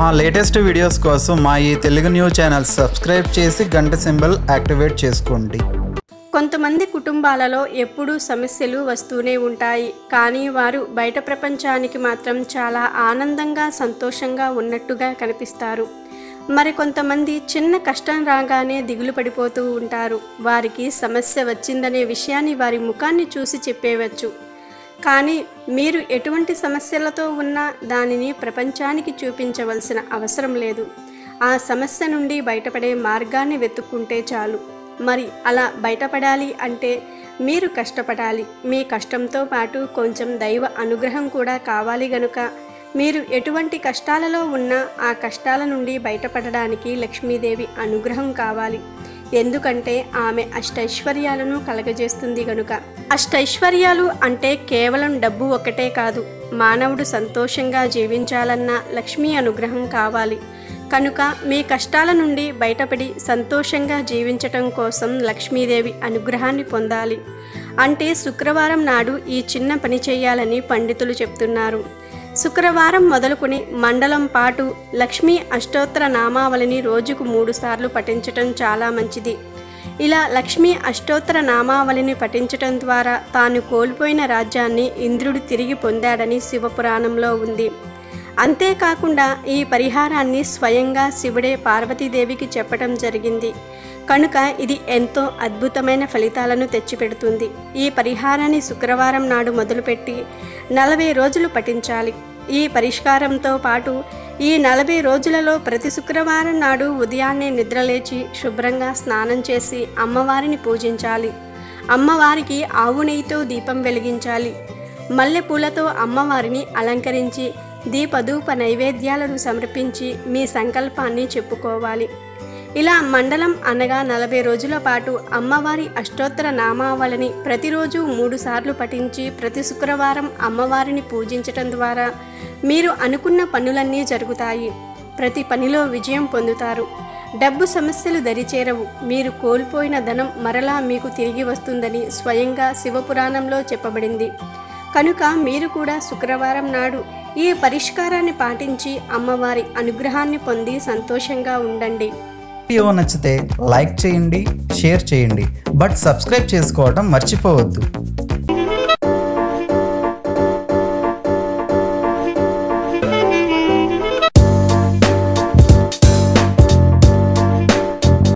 మా latest videos కోసం మా ఈ తెలుగు న్యూస్ ఛానల్ సబ్స్క్రైబ్ చేసి గంట సింబల్ యాక్టివేట్ చేసుకోండి. కొంతమంది కుటుంబాలలో ఎప్పుడూ సమస్యలు వస్తూనే ఉంటాయి. కానీ వారు బయట ప్రపంచానికి మాత్రం చాలా ఆనందంగా సంతోషంగా ఉన్నట్టుగా కనిపిస్తారు. మరి కొంతమంది చిన్న కష్టం రాగానే దిగులు పడిపోతూ ఉంటారు. వారికి సమస్య వచ్చిందనే విషయాన్ని వారి ముఖాన్ని చూసి చెప్పేవచ్చు కానీ మీరు ఎటువంటి సమస్యలతో ఉన్నా దానిని ప్రపంచానికి చూపించవలసిన అవసరం లేదు. ఆ సమస్య నుండి బయటపడే మార్గాన్ని వెతుక్కుంటే చాలు. మరి అలా బయటపడాలి అంటే మీరు కష్టపడాలి. మీ కష్టంతో పాటు కొంచెం దైవ అనుగ్రహం కూడా కావాలి గనుక మీరు ఎటువంటి కష్టాలలో ఉన్నా ఆ కష్టాల నుండి బయటపడడానికి లక్ష్మీదేవి అనుగ్రహం కావాలి. ఎందుకంటే ఆమె అష్టైశ్వర్యాలను కలగజేస్తుంది గనుక. అష్టైశ్వర్యాలు అంటే కేవలం డబ్బు ఒకటే కాదు మానవుడు సంతోషంగా జీవించాలన్న లక్ష్మీ అనుగ్రహం కావాలి. కనుక మీ కష్టాల నుండి బయటపడి సంతోషంగా జీవించటం కోసం లక్ష్మీదేవి అనుగ్రహాన్ని పొందాలి. అంటే శుక్రవారం నాడు ఈ చిన్న పని చేయాలని పండితులు చెప్తున్నారు. శుక్రవారం మొదలుకుని మండలం పాటు లక్ష్మీ అష్టోత్తర నామావళిని రోజుకు మూడుసార్లు పఠించటం చాలా మంచిది. ఇలా లక్ష్మీ అష్టోత్తర నామావళిని పఠించటం ద్వారా తాను కోల్పోయిన రాజ్యాన్ని ఇంద్రుడు తిరిగి పొందాడని శివపురాణంలో ఉంది. అంతేకాకుండా ఈ పరిహారాన్ని స్వయంగా శివుడే పార్వతీదేవికి చెప్పటం జరిగింది. కనుక ఇది ఎంతో అద్భుతమైన ఫలితాలను తెచ్చిపెడుతుంది. ఈ పరిహారాన్ని శుక్రవారం నాడు మొదలుపెట్టి నలభై రోజులు పఠించాలి. ఈ పరిష్కారంతో పాటు ఈ నలభై రోజులలో ప్రతి శుక్రవారం నాడు ఉదయాన్నే నిద్రలేచి శుభ్రంగా స్నానం చేసి అమ్మవారిని పూజించాలి. అమ్మవారికి ఆవు నెయ్యితో దీపం వెలిగించాలి. మల్లెపూలతో అమ్మవారిని అలంకరించి దీపధూప నైవేద్యాలను సమర్పించి మీ సంకల్పాన్ని చెప్పుకోవాలి. ఇలా మండలం అనగా నలభై రోజుల పాటు అమ్మవారి అష్టోత్తర నామావళిని ప్రతిరోజు మూడుసార్లు పఠించి ప్రతి శుక్రవారం అమ్మవారిని పూజించటం ద్వారా మీరు అనుకున్న పనులన్నీ జరుగుతాయి. ప్రతి పనిలో విజయం పొందుతారు. డబ్బు సమస్యలు దరిచేరవు. మీరు కోల్పోయిన ధనం మరలా మీకు తిరిగి వస్తుందని స్వయంగా శివపురాణంలో చెప్పబడింది. కనుక మీరు కూడా శుక్రవారం నాడు ఈ పరిష్కారాన్ని పాటించి అమ్మవారి అనుగ్రహాన్ని పొంది సంతోషంగా ఉండండి. వీడియో నచ్చితే లైక్ చేయండి షేర్ చేయండి. బట్ సబ్స్క్రైబ్ చేసుకోవడం మర్చిపోవద్దు.